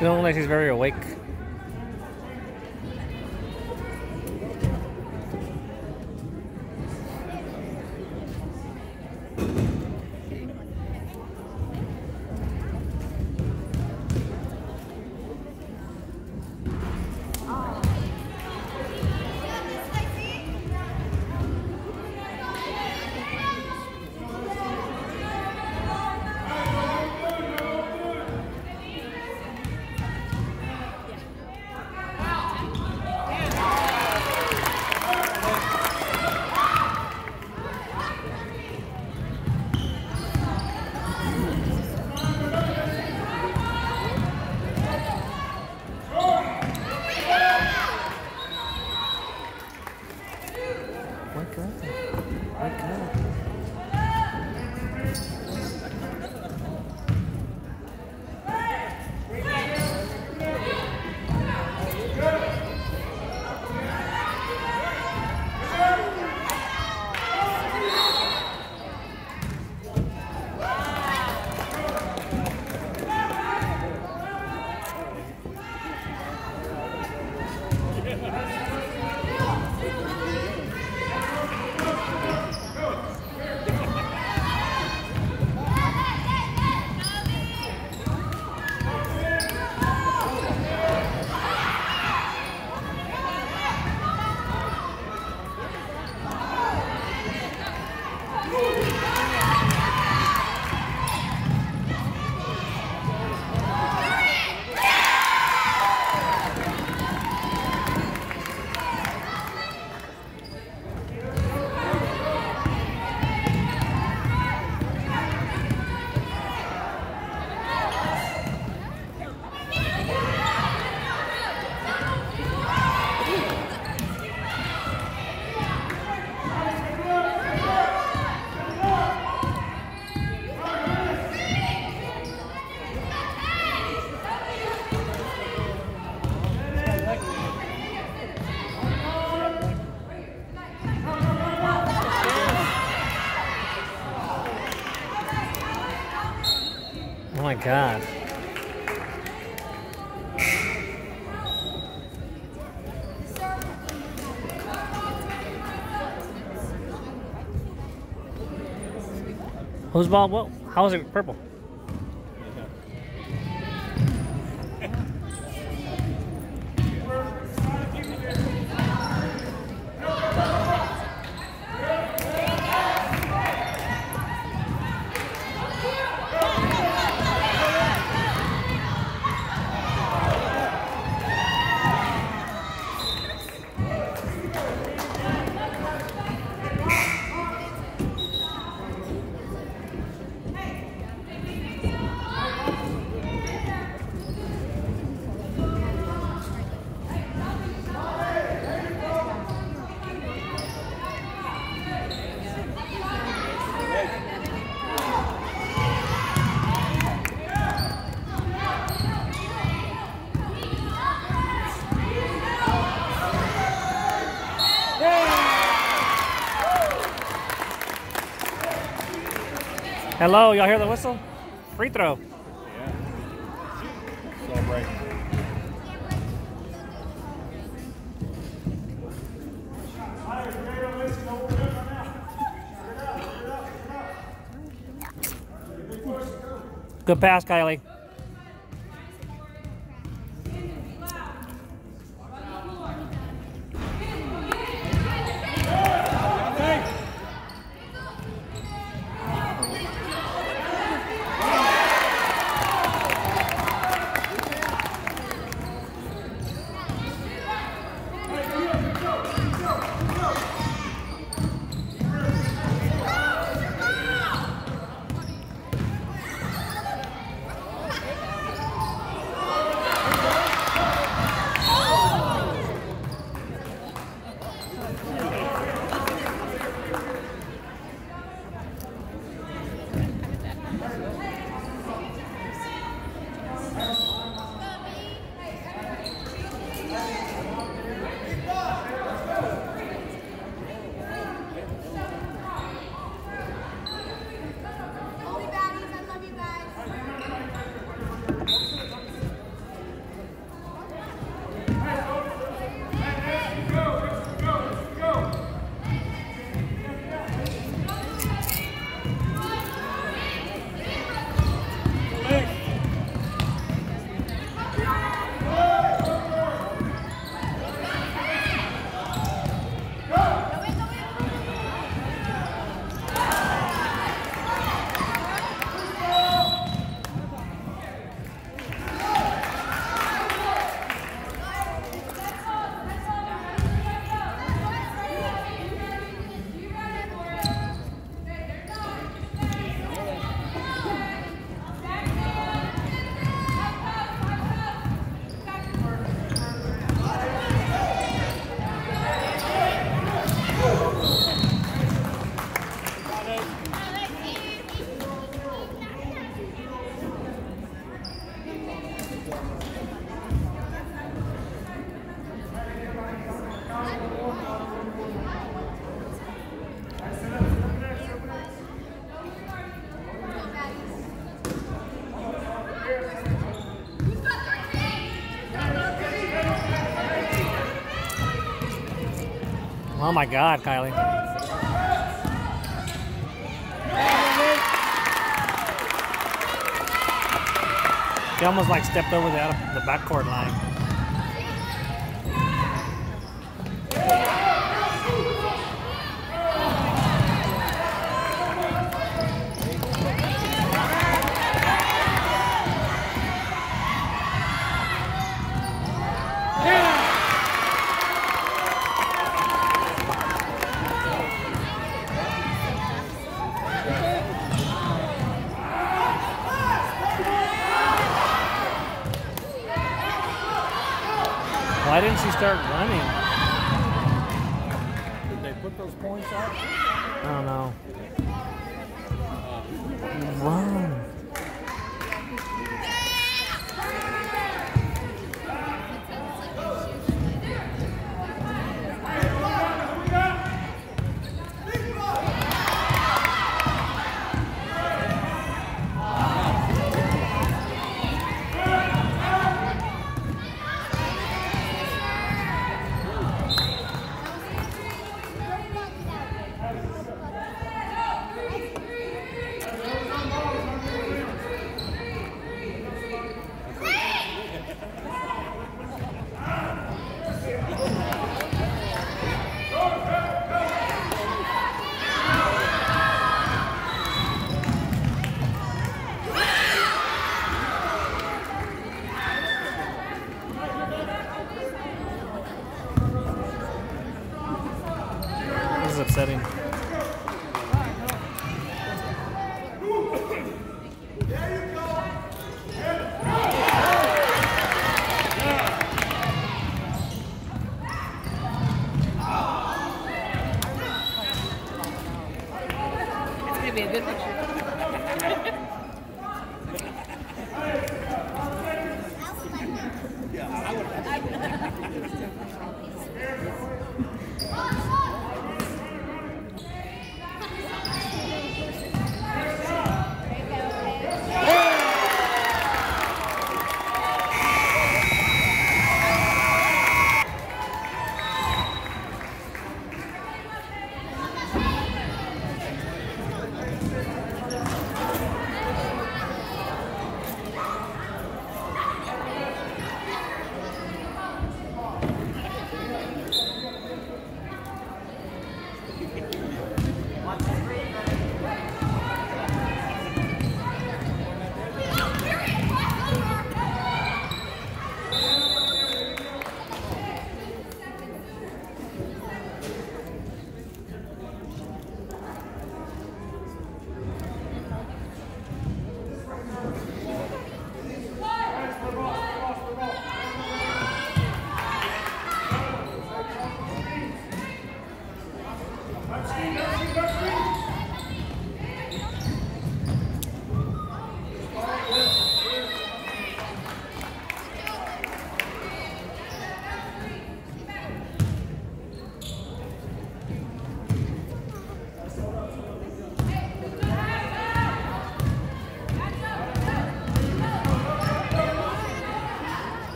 Look like she's very awake. My god. Whose ball? What? How is it purple? Hello, y'all hear the whistle? Free throw. Yeah. Celebrate. Good pass, Kylie. Oh my God, Kylie. She almost like stepped over the the backcourt line. Start running? Did they put those points out? I don't know. Run. This is upsetting.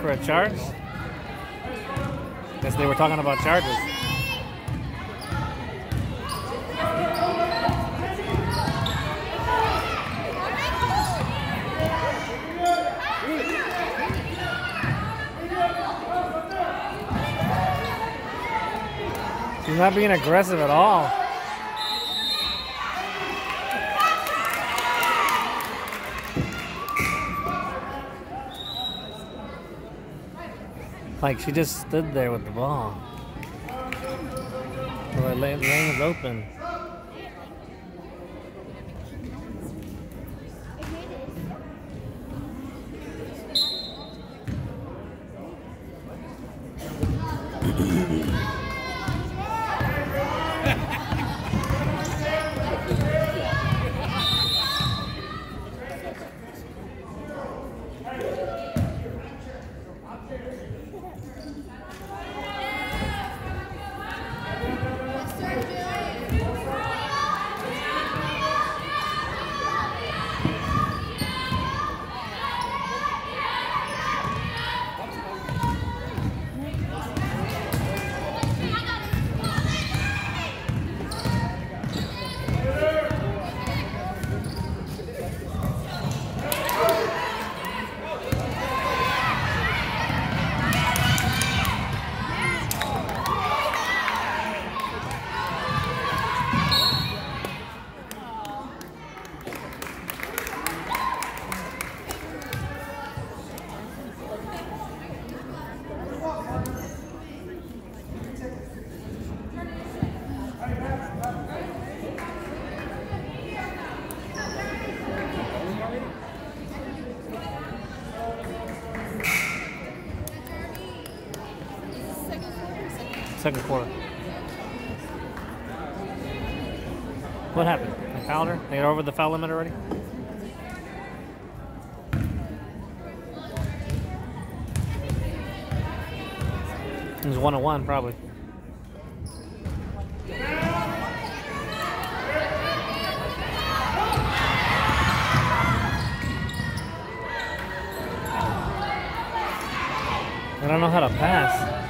For a charge? Guess they were talking about charges. She's not being aggressive at all. Like she just stood there with the ball. Well, the lane, is open. Second quarter. What happened? They fouled her? They got over the foul limit already? It was one on one, probably. I don't know how to pass.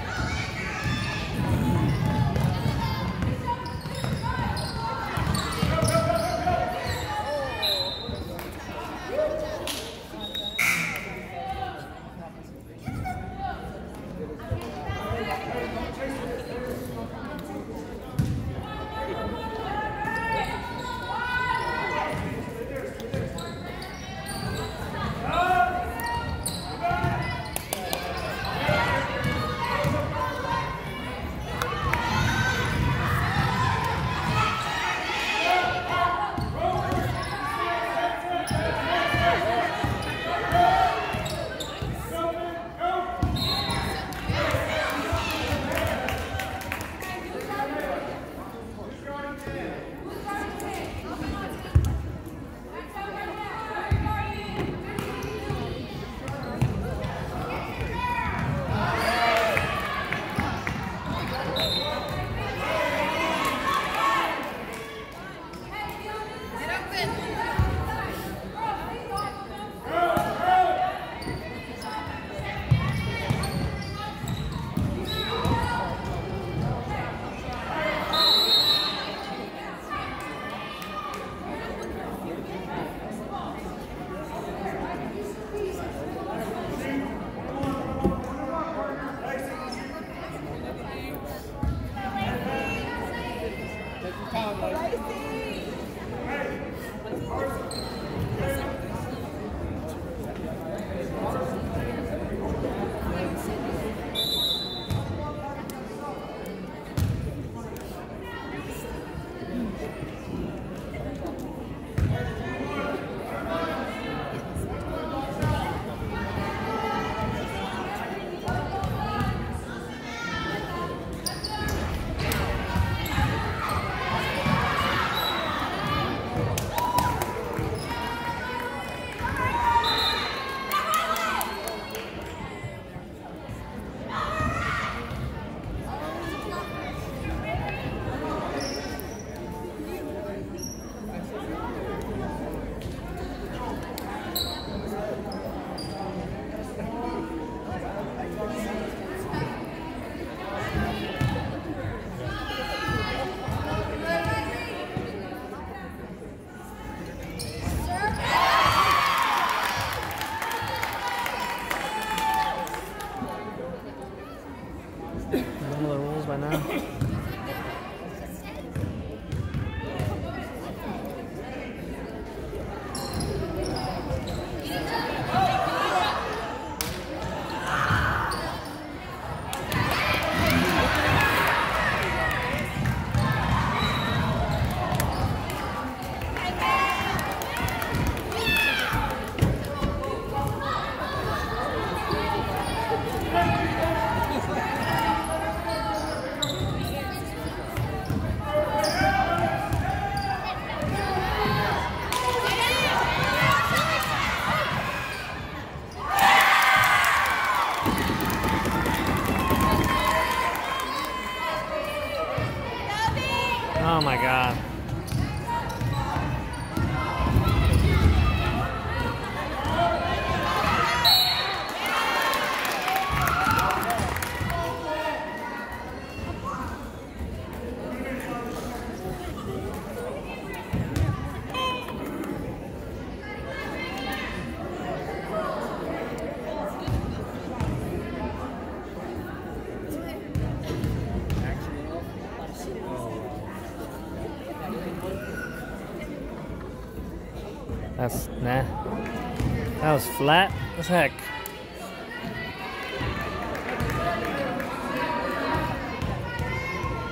Was flat as heck.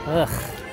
Ugh.